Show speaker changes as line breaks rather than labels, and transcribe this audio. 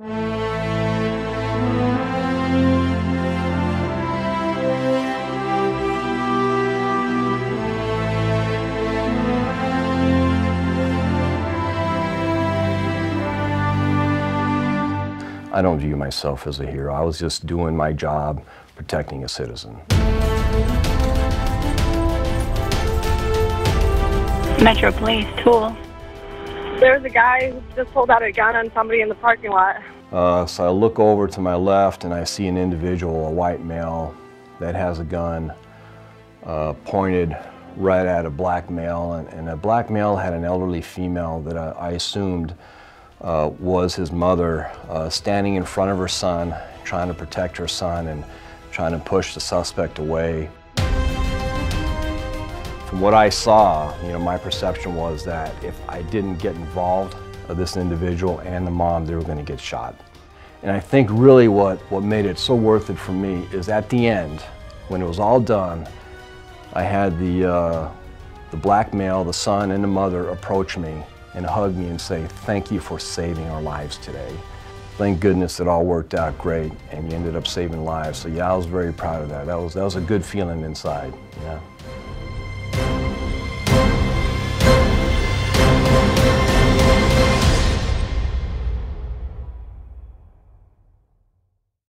I don't view myself as a hero. I was just doing my job, protecting a citizen.
Metro Police, Tool.
There was a guy who just pulled out a gun on somebody in the parking lot.
Uh, so I look over to my left and I see an individual, a white male, that has a gun uh, pointed right at a black male. And, and a black male had an elderly female that I, I assumed uh, was his mother uh, standing in front of her son, trying to protect her son and trying to push the suspect away. From what I saw, you know, my perception was that if I didn't get involved, uh, this individual and the mom, they were going to get shot. And I think really what, what made it so worth it for me is at the end, when it was all done, I had the, uh, the black male, the son and the mother approach me and hug me and say, thank you for saving our lives today. Thank goodness it all worked out great and you ended up saving lives. So yeah, I was very proud of that. That was, that was a good feeling inside, yeah.